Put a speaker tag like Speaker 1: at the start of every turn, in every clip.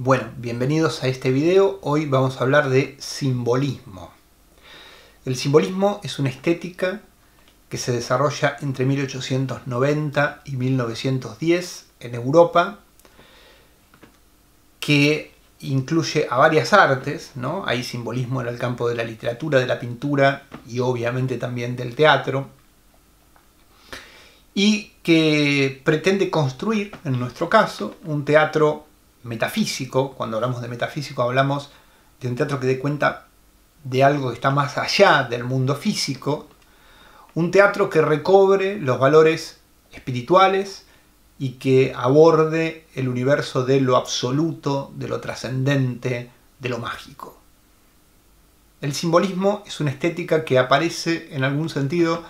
Speaker 1: Bueno, bienvenidos a este video. Hoy vamos a hablar de simbolismo. El simbolismo es una estética que se desarrolla entre 1890 y 1910 en Europa, que incluye a varias artes, ¿no? Hay simbolismo en el campo de la literatura, de la pintura y obviamente también del teatro, y que pretende construir, en nuestro caso, un teatro metafísico, cuando hablamos de metafísico hablamos de un teatro que dé cuenta de algo que está más allá del mundo físico, un teatro que recobre los valores espirituales y que aborde el universo de lo absoluto, de lo trascendente, de lo mágico. El simbolismo es una estética que aparece en algún sentido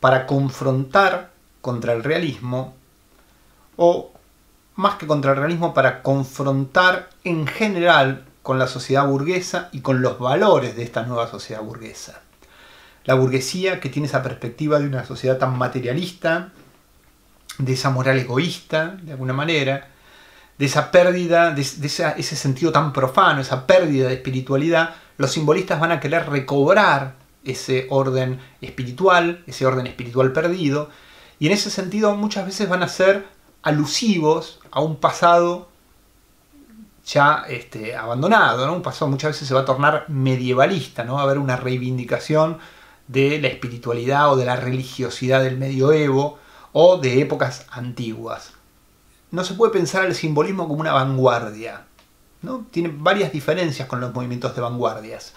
Speaker 1: para confrontar contra el realismo o más que contra el realismo, para confrontar en general con la sociedad burguesa y con los valores de esta nueva sociedad burguesa. La burguesía que tiene esa perspectiva de una sociedad tan materialista, de esa moral egoísta, de alguna manera, de esa pérdida, de, ese sentido tan profano, esa pérdida de espiritualidad, los simbolistas van a querer recobrar ese orden espiritual, ese orden espiritual perdido, y en ese sentido muchas veces van a ser alusivos a un pasado ya este, abandonado, ¿no? un pasado muchas veces se va a tornar medievalista, ¿no? va a haber una reivindicación de la espiritualidad o de la religiosidad del medioevo o de épocas antiguas. No se puede pensar el simbolismo como una vanguardia, ¿no? tiene varias diferencias con los movimientos de vanguardias.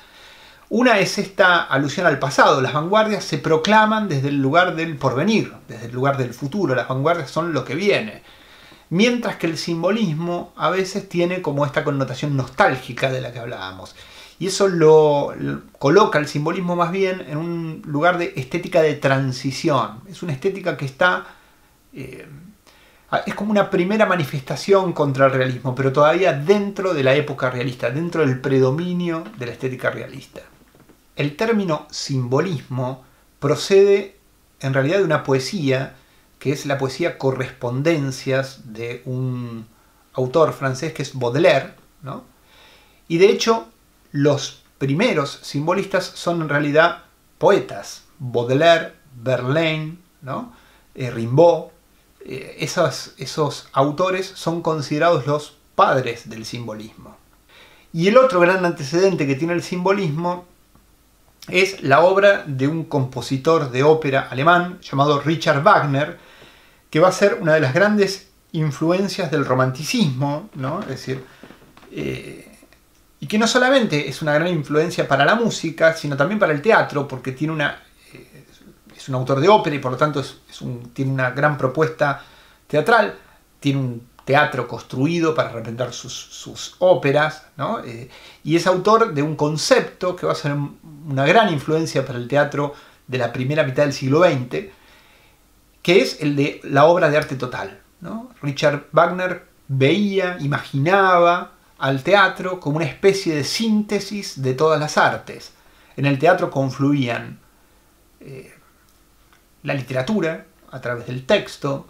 Speaker 1: Una es esta alusión al pasado. Las vanguardias se proclaman desde el lugar del porvenir, desde el lugar del futuro. Las vanguardias son lo que viene. Mientras que el simbolismo a veces tiene como esta connotación nostálgica de la que hablábamos. Y eso lo, coloca el simbolismo más bien en un lugar de estética de transición. Es una estética que está... Eh, es como una primera manifestación contra el realismo, pero todavía dentro de la época realista, dentro del predominio de la estética realista. El término simbolismo procede en realidad de una poesía que es la poesía Correspondencias de un autor francés que es Baudelaire, ¿no? Y de hecho, los primeros simbolistas son en realidad poetas. Baudelaire, Verlaine. Eh, Rimbaud. Eh, esos, esos autores son considerados los padres del simbolismo. Y el otro gran antecedente que tiene el simbolismo es la obra de un compositor de ópera alemán llamado Richard Wagner, que va a ser una de las grandes influencias del romanticismo, ¿no? Es decir, eh, y que no solamente es una gran influencia para la música, sino también para el teatro, porque tiene una, eh, es un autor de ópera y por lo tanto tiene una gran propuesta teatral, tiene un teatro construido para representar sus, óperas, ¿no? Eh, y es autor de un concepto que va a ser una gran influencia para el teatro de la primera mitad del siglo XX, que es el de la obra de arte total. Richard Wagner veía, imaginaba al teatro como una especie de síntesis de todas las artes. En el teatro confluían eh, la literatura a través del texto,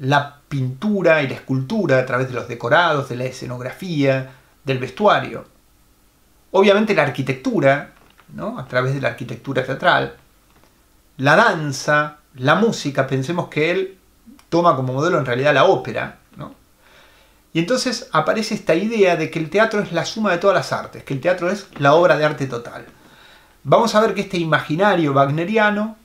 Speaker 1: la pintura y la escultura a través de los decorados, de la escenografía, del vestuario. Obviamente la arquitectura, ¿no? a través de la arquitectura teatral, la danza, la música, pensemos que él toma como modelo en realidad la ópera, ¿no? Y entonces aparece esta idea de que el teatro es la suma de todas las artes, que el teatro es la obra de arte total. Vamos a ver que este imaginario wagneriano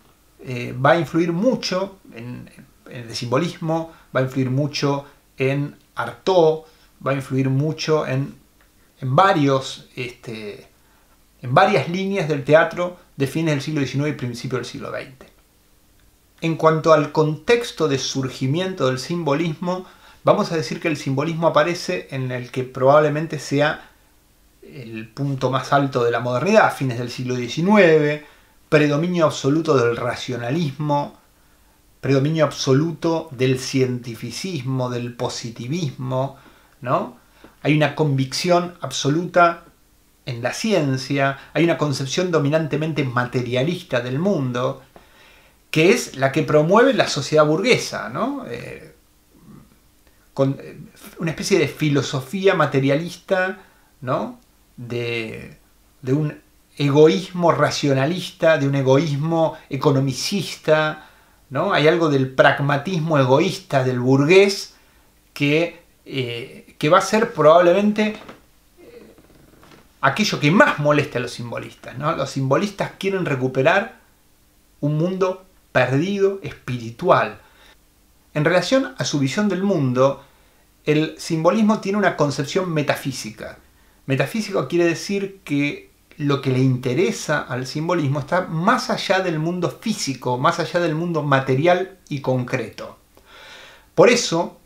Speaker 1: eh, va a influir mucho en, el simbolismo, va a influir mucho en Artaud, va a influir mucho en, varios, este, en varias líneas del teatro de fines del siglo XIX y principios del siglo XX. En cuanto al contexto de surgimiento del simbolismo, vamos a decir que el simbolismo aparece en el que probablemente sea el punto más alto de la modernidad, fines del siglo XIX, predominio absoluto del racionalismo, predominio absoluto del cientificismo, del positivismo, ¿no? Hay una convicción absoluta en la ciencia, hay una concepción dominantemente materialista del mundo, que es la que promueve la sociedad burguesa, ¿no? Eh, con eh, una especie de filosofía materialista, ¿no? De, de un egoísmo racionalista, de un egoísmo economicista, Hay algo del pragmatismo egoísta del burgués que, eh, que va a ser probablemente eh, aquello que más molesta a los simbolistas. ¿no? Los simbolistas quieren recuperar un mundo perdido espiritual. En relación a su visión del mundo, el simbolismo tiene una concepción metafísica. Metafísico quiere decir que lo que le interesa al simbolismo está más allá del mundo físico, más allá del mundo material y concreto. Por eso,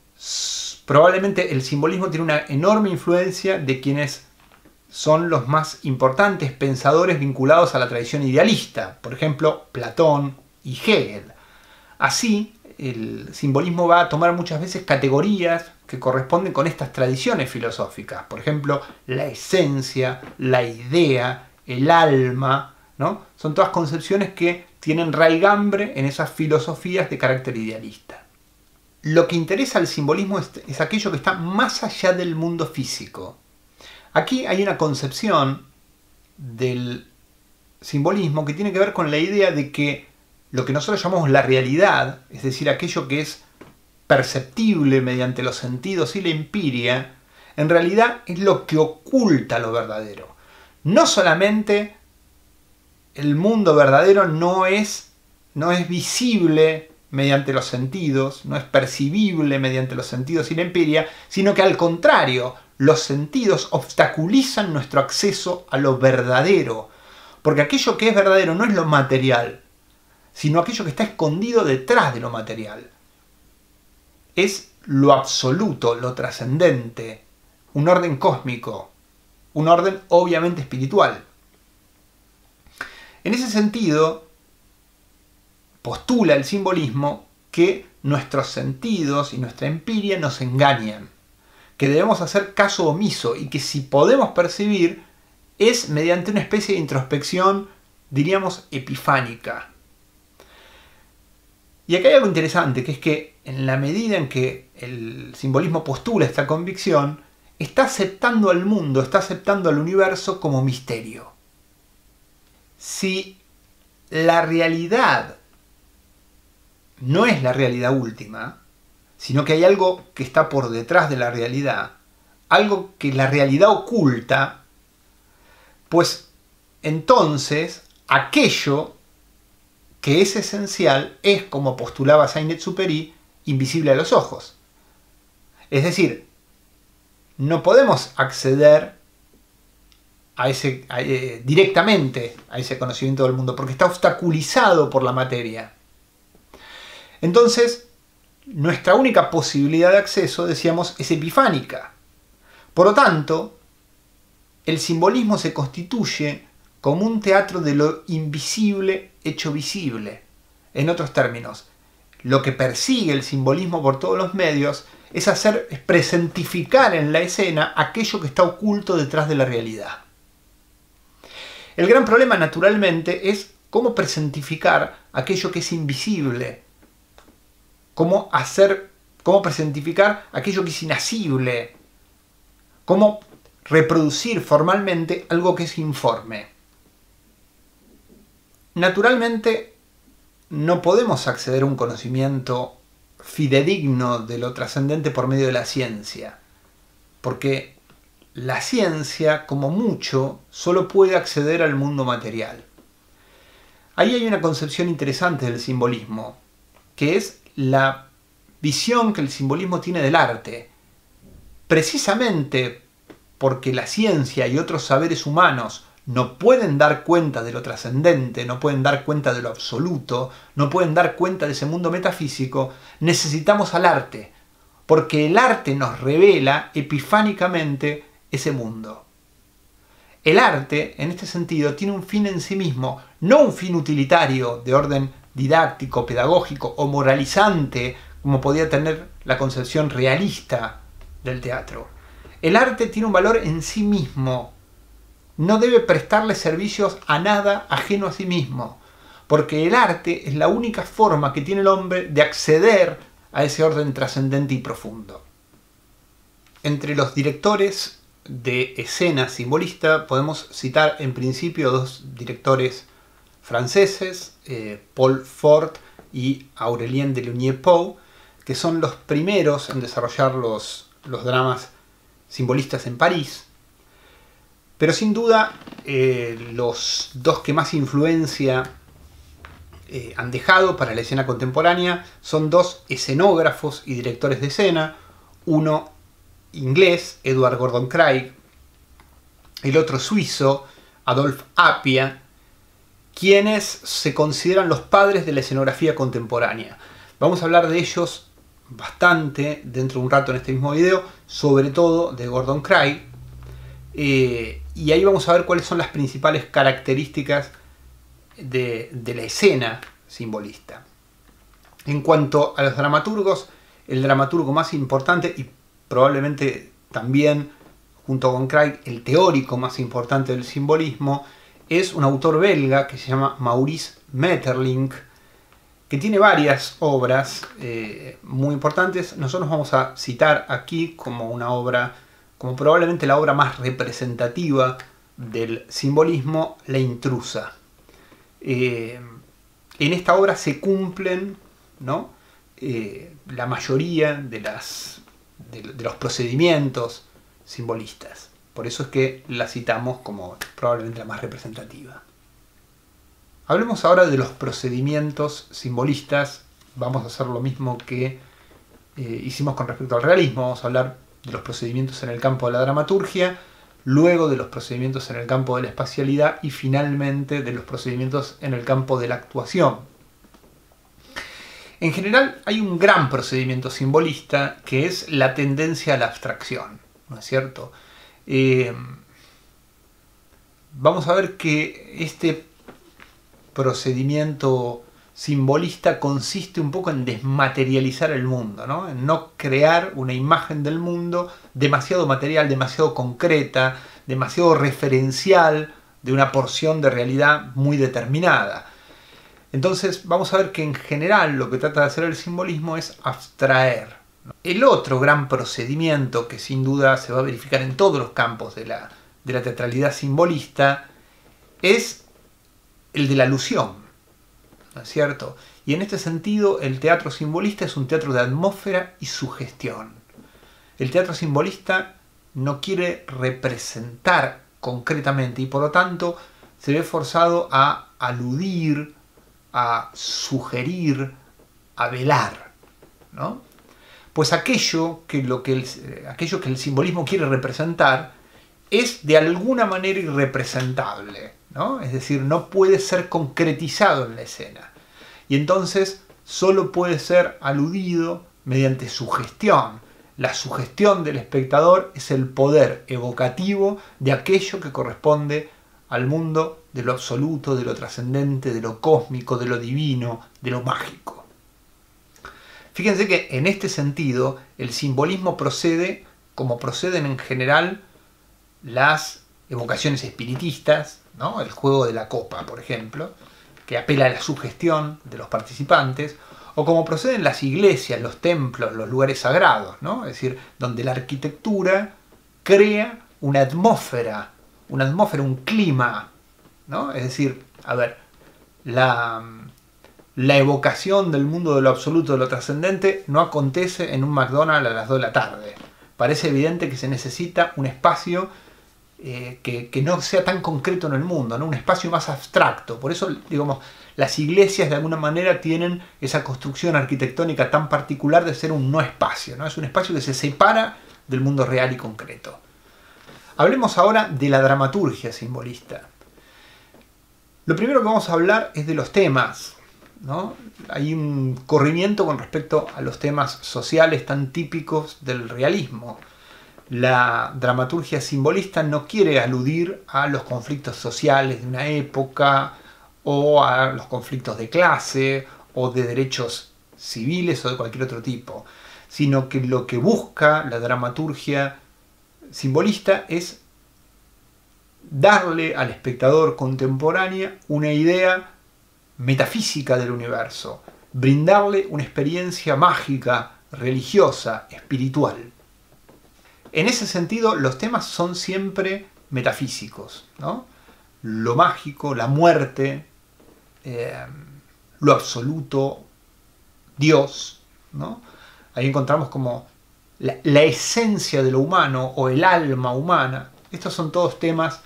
Speaker 1: probablemente el simbolismo tiene una enorme influencia de quienes son los más importantes pensadores vinculados a la tradición idealista, por ejemplo, Platón y Hegel. Así, el simbolismo va a tomar muchas veces categorías que corresponden con estas tradiciones filosóficas. Por ejemplo, la esencia, la idea, el alma, ¿no? Son todas concepciones que tienen raigambre en esas filosofías de carácter idealista. Lo que interesa al simbolismo es, es aquello que está más allá del mundo físico. Aquí hay una concepción del simbolismo que tiene que ver con la idea de que lo que nosotros llamamos la realidad, es decir, aquello que es perceptible mediante los sentidos y la empiria, en realidad es lo que oculta lo verdadero. No solamente el mundo verdadero no es, no es visible mediante los sentidos, no es percibible mediante los sentidos y la empiria, sino que al contrario, los sentidos obstaculizan nuestro acceso a lo verdadero, porque aquello que es verdadero no es lo material, sino aquello que está escondido detrás de lo material. Es lo absoluto, lo trascendente, un orden cósmico, un orden obviamente espiritual. En ese sentido, postula el simbolismo que nuestros sentidos y nuestra empiria nos engañan, que debemos hacer caso omiso y que si podemos percibir es mediante una especie de introspección, diríamos, epifánica. Y acá hay algo interesante, que es que en la medida en que el simbolismo postula esta convicción, está aceptando al mundo, está aceptando al universo como misterio. Si la realidad no es la realidad última, sino que hay algo que está por detrás de la realidad, algo que la realidad oculta, pues entonces aquello que es esencial es, como postulaba Saint-Exupéry, invisible a los ojos. Es decir, no podemos acceder a ese, eh, directamente a ese conocimiento del mundo, porque está obstaculizado por la materia. Entonces, nuestra única posibilidad de acceso, decíamos, es epifánica. Por lo tanto, el simbolismo se constituye como un teatro de lo invisible hecho visible. En otros términos, lo que persigue el simbolismo por todos los medios es hacer, es presentificar en la escena aquello que está oculto detrás de la realidad. El gran problema, naturalmente, es cómo presentificar aquello que es invisible, cómo hacer, cómo presentificar aquello que es inasible, cómo reproducir formalmente algo que es informe. Naturalmente, no podemos acceder a un conocimiento fidedigno de lo trascendente por medio de la ciencia, porque la ciencia, como mucho, solo puede acceder al mundo material. Ahí hay una concepción interesante del simbolismo, que es la visión que el simbolismo tiene del arte. Precisamente porque la ciencia y otros saberes humanos no pueden dar cuenta de lo trascendente, no pueden dar cuenta de lo absoluto, no pueden dar cuenta de ese mundo metafísico, necesitamos al arte, porque el arte nos revela epifánicamente ese mundo. El arte, en este sentido, tiene un fin en sí mismo, no un fin utilitario de orden didáctico, pedagógico o moralizante, como podía tener la concepción realista del teatro. El arte tiene un valor en sí mismo, no debe prestarle servicios a nada ajeno a sí mismo, porque el arte es la única forma que tiene el hombre de acceder a ese orden trascendente y profundo. Entre los directores de escena simbolista podemos citar en principio dos directores franceses, eh, Paul Fort y Aurélien Delaunay-Poe, que son los primeros en desarrollar los, los dramas simbolistas en París. Pero sin duda, eh, los dos que más influencia eh, han dejado para la escena contemporánea son dos escenógrafos y directores de escena, uno inglés, Edward Gordon Craig, el otro suizo, Adolf Appia, quienes se consideran los padres de la escenografía contemporánea. Vamos a hablar de ellos bastante dentro de un rato en este mismo video, sobre todo de Gordon Craig, eh, y ahí vamos a ver cuáles son las principales características de, la escena simbolista. En cuanto a los dramaturgos, el dramaturgo más importante y probablemente también junto con Craig el teórico más importante del simbolismo es un autor belga que se llama Maurice Maeterlinck que tiene varias obras eh, muy importantes. Nosotros vamos a citar aquí como una obra, como probablemente la obra más representativa del simbolismo, La intrusa. Eh, en esta obra se cumplen ¿no? Eh, la mayoría de, los procedimientos simbolistas. Por eso es que la citamos como probablemente la más representativa. Hablemos ahora de los procedimientos simbolistas. Vamos a hacer lo mismo que eh, hicimos con respecto al realismo. Vamos a hablar de los procedimientos en el campo de la dramaturgia, luego de los procedimientos en el campo de la espacialidad y finalmente de los procedimientos en el campo de la actuación. En general hay un gran procedimiento simbolista que es la tendencia a la abstracción, ¿no es cierto? Eh, vamos a ver que este procedimiento simbolista consiste un poco en desmaterializar el mundo, ¿no? en no crear una imagen del mundo demasiado material, demasiado concreta, demasiado referencial de una porción de realidad muy determinada. Entonces vamos a ver que en general lo que trata de hacer el simbolismo es abstraer. El otro gran procedimiento que sin duda se va a verificar en todos los campos de la, de la teatralidad simbolista es el de la alusión, ¿no es cierto? Y en este sentido, el teatro simbolista es un teatro de atmósfera y sugestión. El teatro simbolista no quiere representar concretamente y por lo tanto se ve forzado a aludir, a sugerir, a velar, ¿no? Pues aquello que, lo que el, aquello que el simbolismo quiere representar es de alguna manera irrepresentable. Es decir, no puede ser concretizado en la escena. Y entonces solo puede ser aludido mediante sugestión. La sugestión del espectador es el poder evocativo de aquello que corresponde al mundo de lo absoluto, de lo trascendente, de lo cósmico, de lo divino, de lo mágico. Fíjense que en este sentido el simbolismo procede como proceden en general las evocaciones espiritistas, el juego de la copa, por ejemplo, que apela a la sugestión de los participantes, o como proceden las iglesias, los templos, los lugares sagrados, ¿no? es decir, donde la arquitectura crea una atmósfera, una atmósfera, un clima, ¿no? es decir, a ver, la, la evocación del mundo de lo absoluto, de lo trascendente, no acontece en un McDonald's a las 2 de la tarde. Parece evidente que se necesita un espacio eh, que, no sea tan concreto en el mundo, ¿no? un espacio más abstracto. Por eso, digamos, las iglesias de alguna manera tienen esa construcción arquitectónica tan particular de ser un no espacio, ¿no? es un espacio que se separa del mundo real y concreto. Hablemos ahora de la dramaturgia simbolista. Lo primero que vamos a hablar es de los temas. Hay un corrimiento con respecto a los temas sociales tan típicos del realismo la dramaturgia simbolista no quiere aludir a los conflictos sociales de una época o a los conflictos de clase o de derechos civiles o de cualquier otro tipo, sino que lo que busca la dramaturgia simbolista es darle al espectador contemporáneo una idea metafísica del universo, brindarle una experiencia mágica, religiosa, espiritual. En ese sentido, los temas son siempre metafísicos, ¿no? Lo mágico, la muerte, eh, lo absoluto, Dios, ¿no? Ahí encontramos como la, esencia de lo humano o el alma humana. Estos son todos temas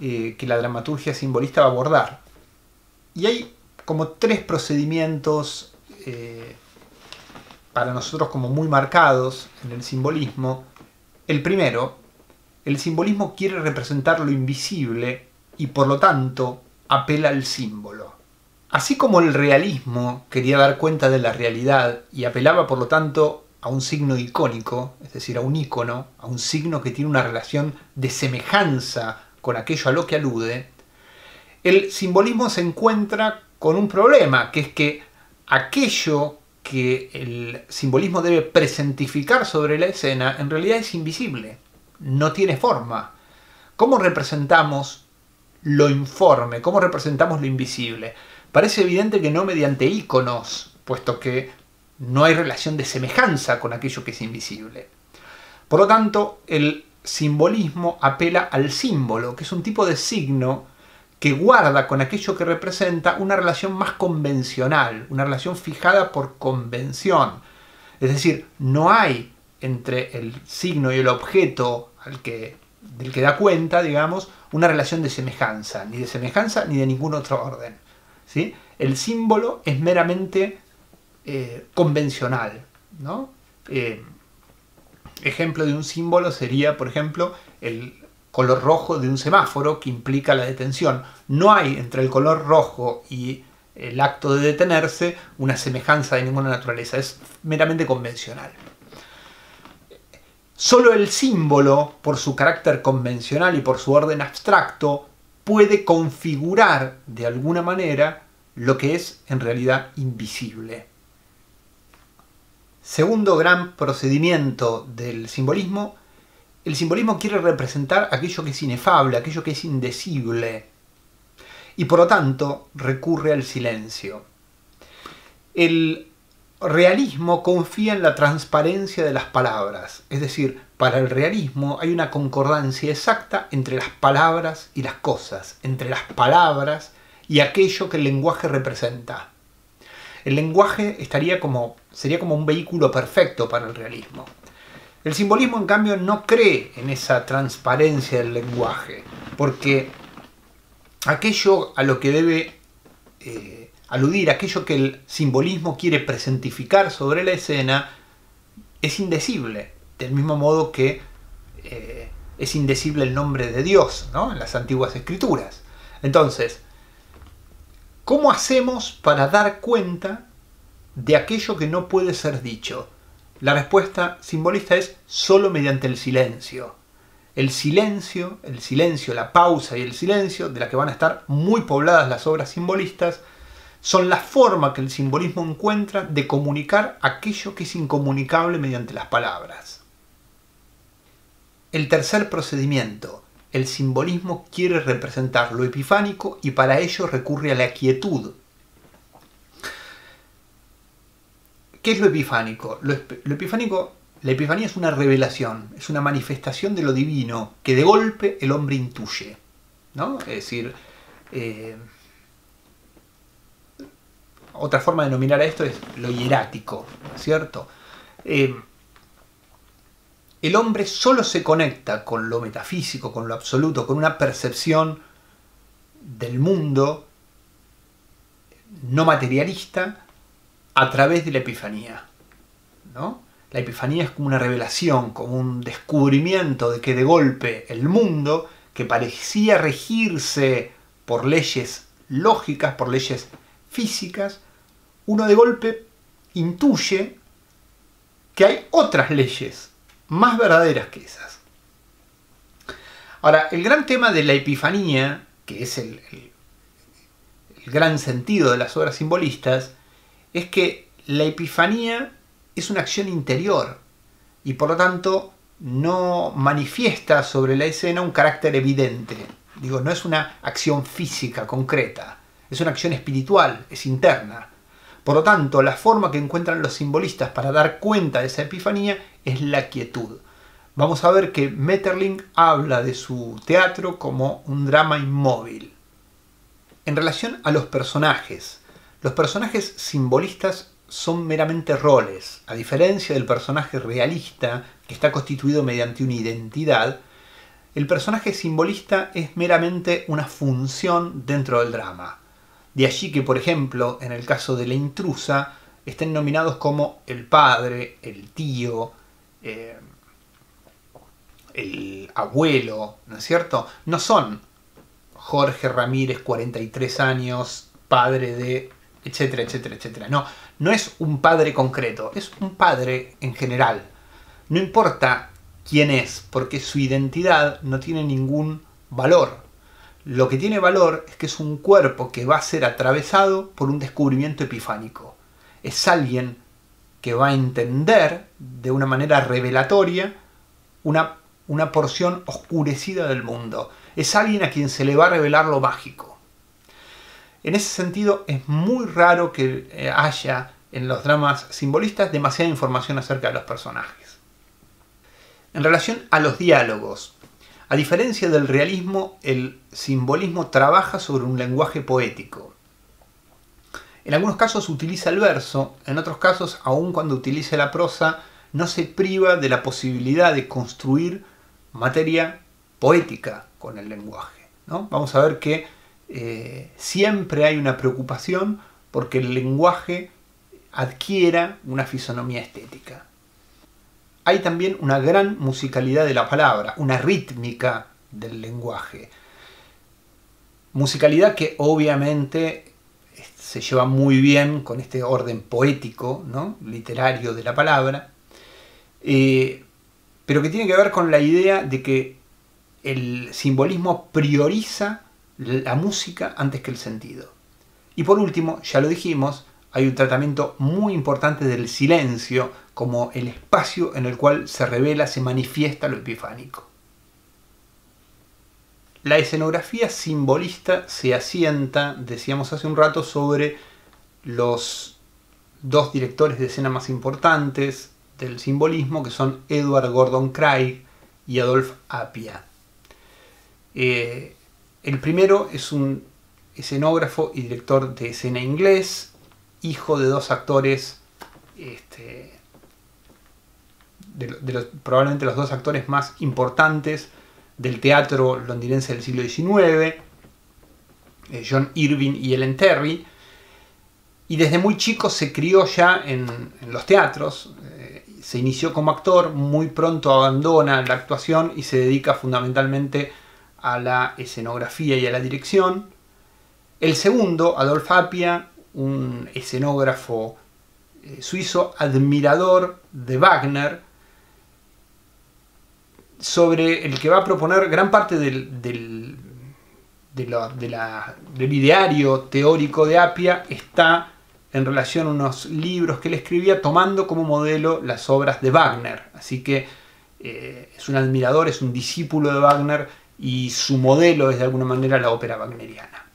Speaker 1: eh, que la dramaturgia simbolista va a abordar. Y hay como tres procedimientos eh, para nosotros como muy marcados en el simbolismo. El primero, el simbolismo quiere representar lo invisible y por lo tanto apela al símbolo. Así como el realismo quería dar cuenta de la realidad y apelaba por lo tanto a un signo icónico, es decir, a un icono, a un signo que tiene una relación de semejanza con aquello a lo que alude, el simbolismo se encuentra con un problema, que es que aquello que el simbolismo debe presentificar sobre la escena en realidad es invisible, no tiene forma. ¿Cómo representamos lo informe? ¿Cómo representamos lo invisible? Parece evidente que no mediante iconos, puesto que no hay relación de semejanza con aquello que es invisible. Por lo tanto, el simbolismo apela al símbolo, que es un tipo de signo que guarda con aquello que representa una relación más convencional, una relación fijada por convención. Es decir, no hay entre el signo y el objeto al que, del que da cuenta, digamos, una relación de semejanza, ni de semejanza ni de ningún otro orden. ¿sí? El símbolo es meramente eh, convencional. ¿no? Eh, ejemplo de un símbolo sería, por ejemplo, el, color rojo de un semáforo que implica la detención. No hay entre el color rojo y el acto de detenerse una semejanza de ninguna naturaleza, es meramente convencional. Solo el símbolo, por su carácter convencional y por su orden abstracto, puede configurar de alguna manera lo que es en realidad invisible. Segundo gran procedimiento del simbolismo el simbolismo quiere representar aquello que es inefable, aquello que es indecible, y por lo tanto recurre al silencio. El realismo confía en la transparencia de las palabras, es decir, para el realismo hay una concordancia exacta entre las palabras y las cosas, entre las palabras y aquello que el lenguaje representa. El lenguaje estaría como, sería como un vehículo perfecto para el realismo. El simbolismo, en cambio, no cree en esa transparencia del lenguaje, porque aquello a lo que debe eh, aludir, aquello que el simbolismo quiere presentificar sobre la escena, es indecible, del mismo modo que eh, es indecible el nombre de Dios ¿no? en las antiguas escrituras. Entonces, ¿cómo hacemos para dar cuenta de aquello que no puede ser dicho? La respuesta simbolista es solo mediante el silencio. El silencio, el silencio, la pausa y el silencio, de la que van a estar muy pobladas las obras simbolistas, son la forma que el simbolismo encuentra de comunicar aquello que es incomunicable mediante las palabras. El tercer procedimiento, el simbolismo quiere representar lo epifánico y para ello recurre a la quietud, ¿Qué es lo epifánico? Lo, epifánico, la epifanía es una revelación, es una manifestación de lo divino que de golpe el hombre intuye. ¿no? Es decir, eh, otra forma de denominar a esto es lo hierático, ¿no es cierto? Eh, el hombre solo se conecta con lo metafísico, con lo absoluto, con una percepción del mundo no materialista a través de la Epifanía. ¿no? La Epifanía es como una revelación, como un descubrimiento de que de golpe el mundo, que parecía regirse por leyes lógicas, por leyes físicas, uno de golpe intuye que hay otras leyes más verdaderas que esas. Ahora, el gran tema de la Epifanía, que es el, el gran sentido de las obras simbolistas, es que la epifanía es una acción interior y por lo tanto no manifiesta sobre la escena un carácter evidente. Digo, no es una acción física concreta, es una acción espiritual, es interna. Por lo tanto, la forma que encuentran los simbolistas para dar cuenta de esa epifanía es la quietud. vamos a ver que Metterling habla de su teatro como un drama inmóvil. En relación a los personajes, los personajes simbolistas son meramente roles, a diferencia del personaje realista que está constituido mediante una identidad, el personaje simbolista es meramente una función dentro del drama. De allí que, por ejemplo, en el caso de la intrusa, estén nominados como el padre, el tío, eh, el abuelo, ¿no es cierto? No son Jorge Ramírez, 43 años, padre de, etcétera, etcétera, etcétera. No, no es un padre concreto, es un padre en general. No importa quién es, porque su identidad no tiene ningún valor. Lo que tiene valor es que es un cuerpo que va a ser atravesado por un descubrimiento epifánico. Es alguien que va a entender de una manera revelatoria una, una porción oscurecida del mundo. Es alguien a quien se le va a revelar lo mágico. En ese sentido, es muy raro que eh, haya en los dramas simbolistas demasiada información acerca de los personajes. En relación a los diálogos, a diferencia del realismo, el simbolismo trabaja sobre un lenguaje poético. En algunos casos utiliza el verso, en otros casos, aun cuando utilice la prosa, no se priva de la posibilidad de construir materia poética con el lenguaje. ¿no? Vamos a ver que eh, siempre hay una preocupación porque el lenguaje adquiera una fisonomía estética. Hay también una gran musicalidad de la palabra, una rítmica del lenguaje. Musicalidad que obviamente se lleva muy bien con este orden poético, ¿no? literario de la palabra, eh, pero que tiene que ver con la idea de que el simbolismo prioriza la música antes que el sentido. Y por último, ya lo dijimos, hay un tratamiento muy importante del silencio como el espacio en el cual se revela, se manifiesta lo epifánico. La escenografía simbolista se asienta, decíamos hace un rato, sobre los dos directores de escena más importantes del simbolismo, que son Edward Gordon Craig y Adolf Appia. Eh, el primero es un escenógrafo y director de escena inglés, hijo de dos actores, este, de, probablemente los dos actores más importantes del teatro londinense del siglo XIX, eh, John Irving y Ellen Terry, y desde muy chico se crió ya en, los teatros, eh, se inició como actor, muy pronto abandona la actuación y se dedica fundamentalmente a la escenografía y a la dirección. El segundo, Adolf Appia, un escenógrafo eh, suizo, admirador de Wagner, sobre el que va a proponer gran parte del, del, del ideario teórico de Appia está en relación a unos libros que él escribía tomando como modelo las obras de Wagner. Así que eh, es un admirador, es un discípulo de Wagner y su modelo es de alguna manera la ópera wagneriana.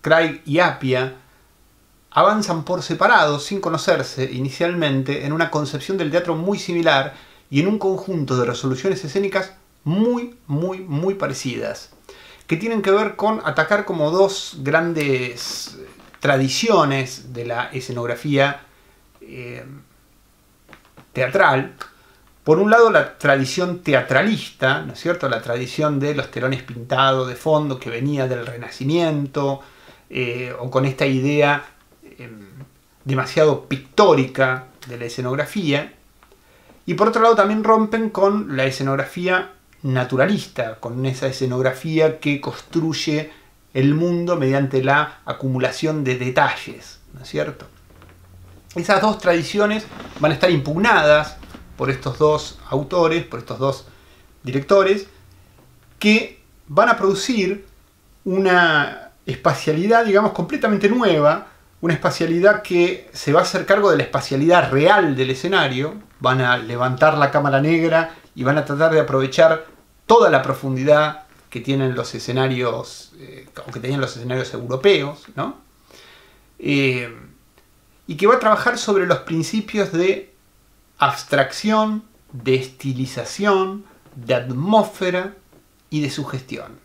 Speaker 1: Craig y Appia avanzan por separado, sin conocerse inicialmente, en una concepción del teatro muy similar y en un conjunto de resoluciones escénicas muy, muy, muy parecidas, que tienen que ver con atacar como dos grandes tradiciones de la escenografía eh, teatral, por un lado, la tradición teatralista, ¿no es cierto? La tradición de los telones pintados de fondo que venía del Renacimiento, eh, o con esta idea em, demasiado pictórica de la escenografía. Y por otro lado, también rompen con la escenografía naturalista, con esa escenografía que construye el mundo mediante la acumulación de detalles, ¿no es cierto? Esas dos tradiciones van a estar impugnadas por estos dos autores, por estos dos directores, que van a producir una espacialidad, digamos, completamente nueva, una espacialidad que se va a hacer cargo de la espacialidad real del escenario, van a levantar la cámara negra y van a tratar de aprovechar toda la profundidad que tienen los escenarios, eh, que tenían los escenarios europeos, ¿no? Eh, y que va a trabajar sobre los principios de abstracción de estilización, de atmósfera y de sugestión.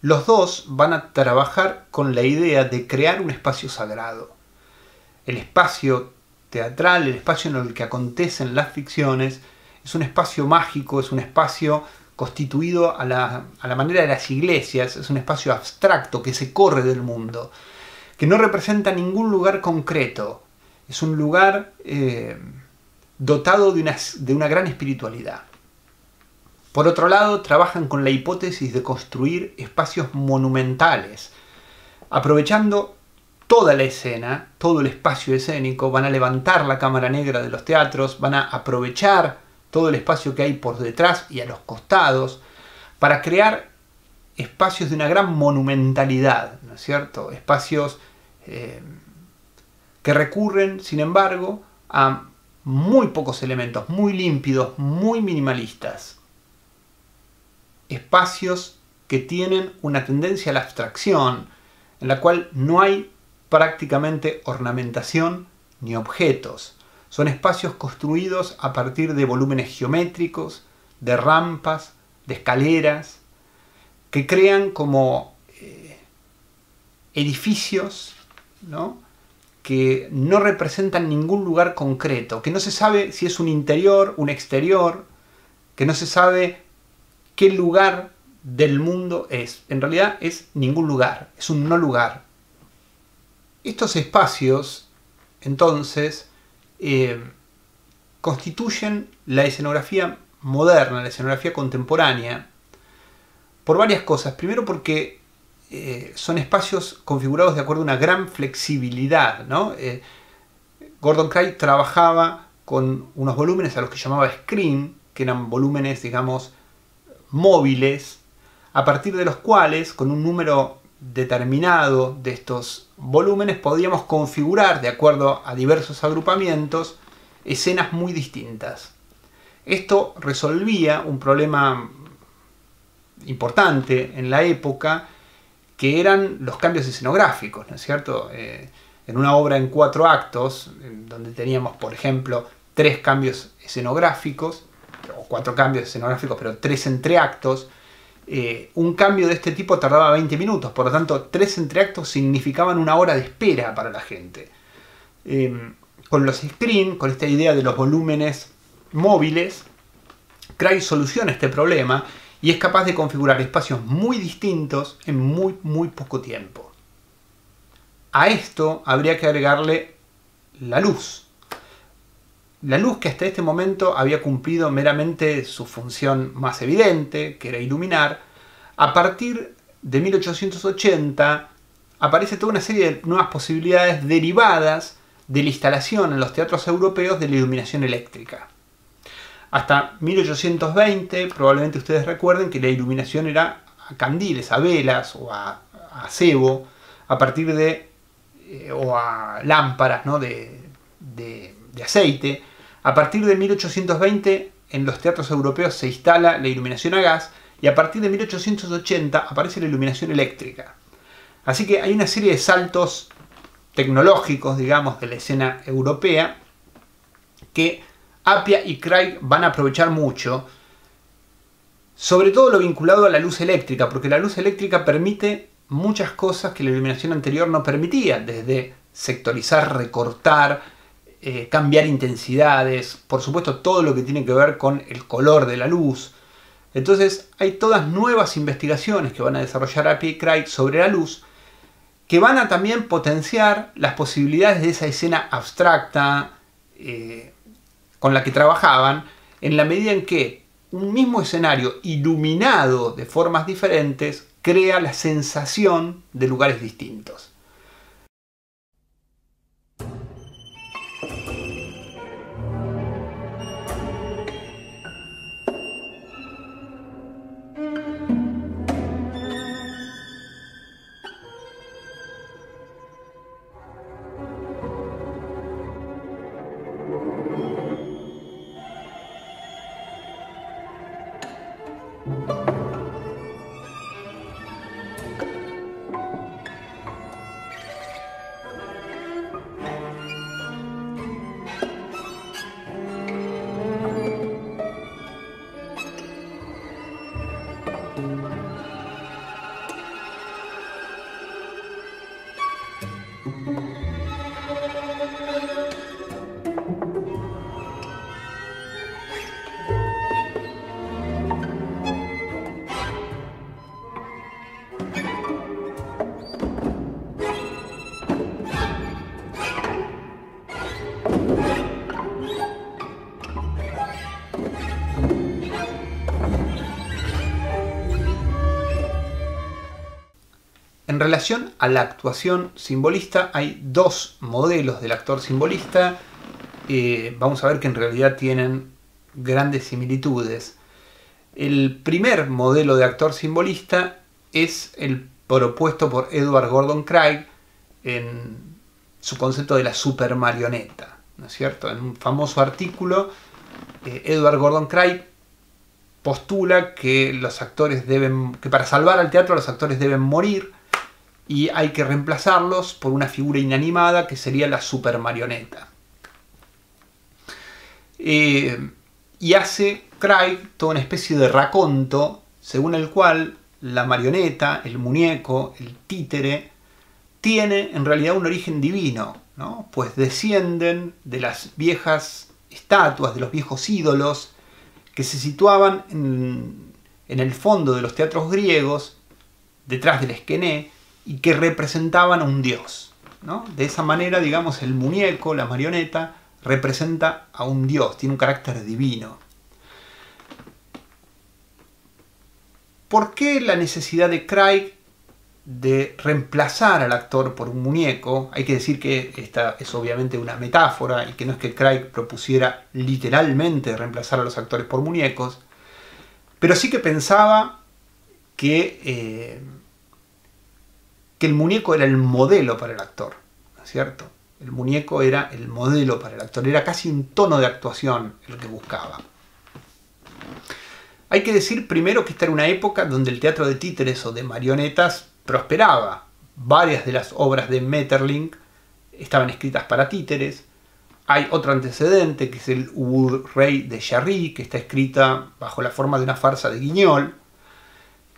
Speaker 1: Los dos van a trabajar con la idea de crear un espacio sagrado. El espacio teatral, el espacio en el que acontecen las ficciones, es un espacio mágico, es un espacio constituido a la, manera de las iglesias, es un espacio abstracto que se corre del mundo, que no representa ningún lugar concreto, es un lugar eh, dotado de una, de una gran espiritualidad. Por otro lado, trabajan con la hipótesis de construir espacios monumentales, aprovechando toda la escena, todo el espacio escénico, van a levantar la cámara negra de los teatros, van a aprovechar todo el espacio que hay por detrás y a los costados, para crear espacios de una gran monumentalidad, ¿no es cierto? Espacios eh, que recurren, sin embargo, a muy pocos elementos, muy límpidos, muy minimalistas. Espacios que tienen una tendencia a la abstracción, en la cual no hay prácticamente ornamentación ni objetos. Son espacios construidos a partir de volúmenes geométricos, de rampas, de escaleras, que crean como eh, edificios que no representan ningún lugar concreto, que no se sabe si es un interior, un exterior, que no se sabe qué lugar del mundo es. En realidad es ningún lugar, es un no lugar. Estos espacios, entonces, eh, constituyen la escenografía moderna, la escenografía contemporánea, por varias cosas. Primero porque eh, son espacios configurados de acuerdo a una gran flexibilidad. Eh, Gordon Craig trabajaba con unos volúmenes a los que llamaba screen, que eran volúmenes, digamos, móviles, a partir de los cuales, con un número determinado de estos volúmenes podíamos configurar, de acuerdo a diversos agrupamientos, escenas muy distintas. Esto resolvía un problema importante en la época, que eran los cambios escenográficos, ¿no es cierto? Eh, en una obra en cuatro actos, donde teníamos, por ejemplo, tres cambios escenográficos, o cuatro cambios escenográficos, pero tres entre actos, eh, un cambio de este tipo tardaba 20 minutos, por lo tanto, tres entreactos significaban una hora de espera para la gente. Em, con los screen, con esta idea de los volúmenes móviles, Craig soluciona este problema y es capaz de configurar espacios muy distintos en muy, muy poco tiempo. A esto habría que agregarle la luz. La luz que hasta este momento había cumplido meramente su función más evidente, que era iluminar, a partir de 1880 aparece toda una serie de nuevas posibilidades derivadas de la instalación en los teatros europeos de la iluminación eléctrica. Hasta 1820 probablemente ustedes recuerden que la iluminación era a candiles, a velas o a, cebo, a partir de, eh, o a lámparas ¿no? de, de aceite, a partir de 1820 en los teatros europeos se instala la iluminación a gas y a partir de 1880 aparece la iluminación eléctrica. Así que hay una serie de saltos tecnológicos, digamos, de la escena europea que Appia y Craig van a aprovechar mucho, sobre todo lo vinculado a la luz eléctrica, porque la luz eléctrica permite muchas cosas que la iluminación anterior no permitía, desde sectorizar, recortar, eh, cambiar intensidades, por supuesto todo lo que tiene que ver con el color de la luz. Entonces hay todas nuevas investigaciones que van a desarrollar API Craig sobre la luz que van a también potenciar las posibilidades de esa escena abstracta eh, con la que trabajaban en la medida en que un mismo escenario iluminado de formas diferentes crea la sensación de lugares distintos. En relación a la actuación simbolista, hay dos modelos del actor simbolista. Eh, vamos a ver que en realidad tienen grandes similitudes. El primer modelo de actor simbolista es el propuesto por Edward Gordon Craig en su concepto de la supermarioneta. ¿no es cierto? En un famoso artículo, eh, Edward Gordon Craig postula que los actores deben, que para salvar al teatro los actores deben morir y hay que reemplazarlos por una figura inanimada que sería la supermarioneta. Eh, y hace Craig toda una especie de raconto según el cual la marioneta, el muñeco, el títere, tiene en realidad un origen divino, ¿no? pues descienden de las viejas estatuas, de los viejos ídolos que se situaban en, en el fondo de los teatros griegos, detrás del esquené, y que representaban a un dios. ¿no? De esa manera, digamos, el muñeco, la marioneta, representa a un dios, tiene un carácter divino. ¿Por qué la necesidad de Craig de reemplazar al actor por un muñeco? Hay que decir que esta es obviamente una metáfora y que no es que Craig propusiera literalmente reemplazar a los actores por muñecos, pero sí que pensaba que, eh, que el muñeco era el modelo para el actor, ¿no es cierto? El muñeco era el modelo para el actor, era casi un tono de actuación el que buscaba. Hay que decir primero que esta era una época donde el teatro de títeres o de marionetas prosperaba. Varias de las obras de Metterling estaban escritas para títeres. Hay otro antecedente que es el Rey de Charry, que está escrita bajo la forma de una farsa de Guignol.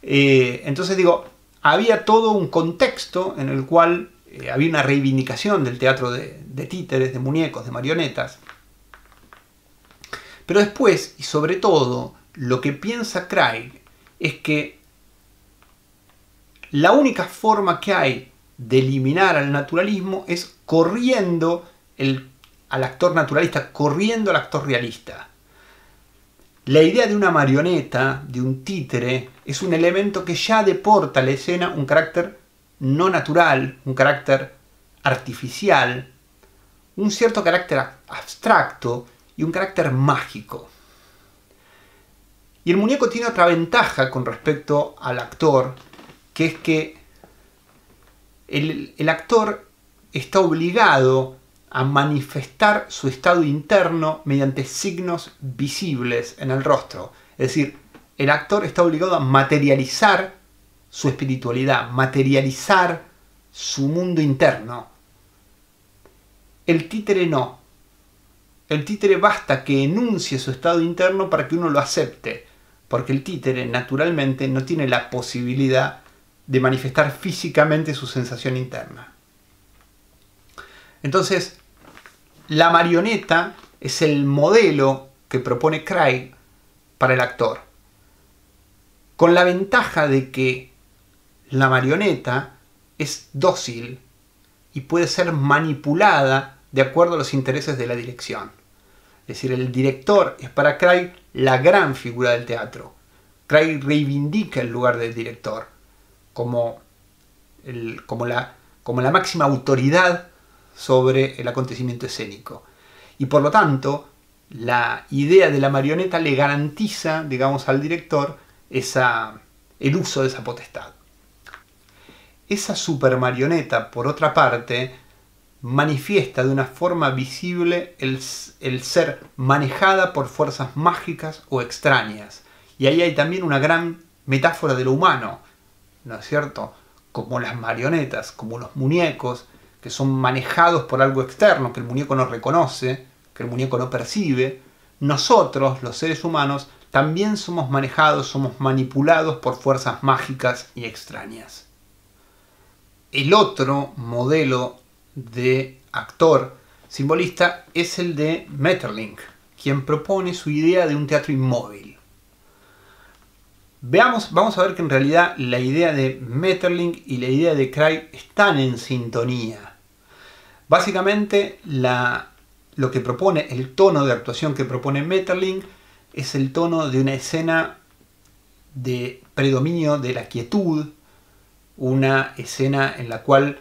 Speaker 1: Eh, entonces digo, había todo un contexto en el cual eh, había una reivindicación del teatro de, de títeres, de muñecos, de marionetas. Pero después, y sobre todo, lo que piensa Craig es que la única forma que hay de eliminar al naturalismo es corriendo al actor naturalista, corriendo al actor realista. La idea de una marioneta, de un títere, es un elemento que ya deporta a la escena un carácter no natural, un carácter artificial, un cierto carácter abstracto y un carácter mágico. Y el muñeco tiene otra ventaja con respecto al actor, que es que el, actor está obligado a manifestar su estado interno mediante signos visibles en el rostro. Es decir, el actor está obligado a materializar su espiritualidad, materializar su mundo interno. El títere no. El títere basta que enuncie su estado interno para que uno lo acepte porque el títere naturalmente no tiene la posibilidad de manifestar físicamente su sensación interna. Entonces, la marioneta es el modelo que propone Craig para el actor, con la ventaja de que la marioneta es dócil y puede ser manipulada de acuerdo a los intereses de la dirección. Es decir, el director es para Craig la gran figura del teatro. Craig reivindica el lugar del director como, como, la, como la máxima autoridad sobre el acontecimiento escénico. Y por lo tanto, la idea de la marioneta le garantiza, digamos, al director esa, el uso de esa potestad. Esa supermarioneta, por otra parte, manifiesta de una forma visible el, ser manejada por fuerzas mágicas o extrañas. Y ahí hay también una gran metáfora de lo humano, ¿no es cierto? Como las marionetas, como los muñecos, que son manejados por algo externo, que el muñeco no reconoce, que el muñeco no percibe. Nosotros, los seres humanos, también somos manejados, somos manipulados por fuerzas mágicas y extrañas. El otro modelo de actor simbolista es el de Metterlink, quien propone su idea de un teatro inmóvil. Veamos, vamos a ver que en realidad la idea de Metterlink y la idea de Craig están en sintonía. Básicamente lo que propone, el tono de actuación que propone Metterlink es el tono de una escena de predominio de la quietud, una escena en la cual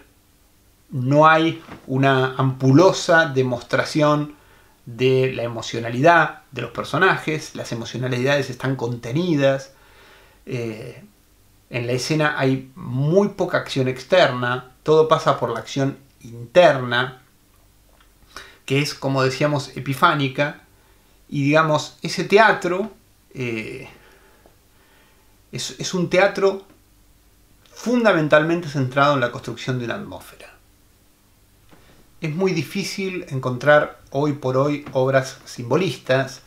Speaker 1: no hay una ampulosa demostración de la emocionalidad de los personajes, las emocionalidades están contenidas, eh, en la escena hay muy poca acción externa, todo pasa por la acción interna, que es, como decíamos, epifánica, y digamos, ese teatro eh, es, es un teatro fundamentalmente centrado en la construcción de una atmósfera. Es muy difícil encontrar hoy por hoy obras simbolistas.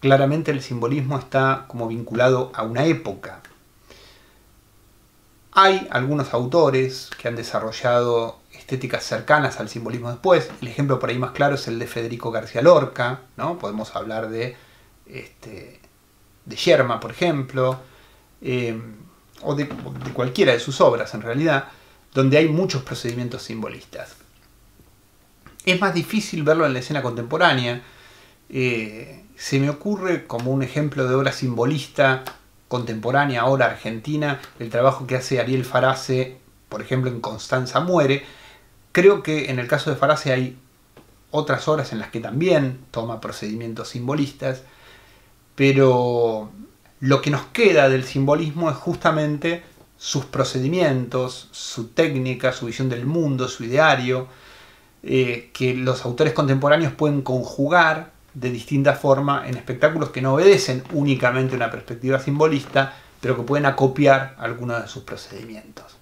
Speaker 1: Claramente el simbolismo está como vinculado a una época. Hay algunos autores que han desarrollado estéticas cercanas al simbolismo después. El ejemplo por ahí más claro es el de Federico García Lorca, ¿no? Podemos hablar de, este, de Yerma, por ejemplo, eh, o de cualquiera de sus obras en realidad, donde hay muchos procedimientos simbolistas. Es más difícil verlo en la escena contemporánea. Eh, se me ocurre como un ejemplo de obra simbolista contemporánea, ahora argentina, el trabajo que hace Ariel Farace, por ejemplo, en Constanza Muere. Creo que en el caso de Farace hay otras obras en las que también toma procedimientos simbolistas, pero lo que nos queda del simbolismo es justamente sus procedimientos, su técnica, su visión del mundo, su ideario, eh, que los autores contemporáneos pueden conjugar de distinta forma en espectáculos que no obedecen únicamente una perspectiva simbolista, pero que pueden acopiar algunos de sus procedimientos.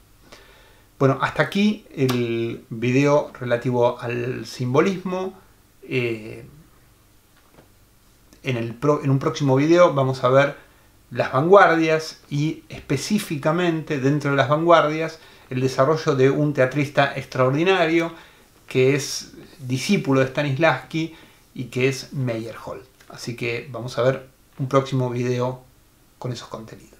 Speaker 1: Bueno, hasta aquí el video relativo al simbolismo. Eh, en, en un próximo video vamos a ver las vanguardias y específicamente dentro de las vanguardias el desarrollo de un teatrista extraordinario que es discípulo de Stanislavski y que es Meyerhold. Así que vamos a ver un próximo video con esos contenidos.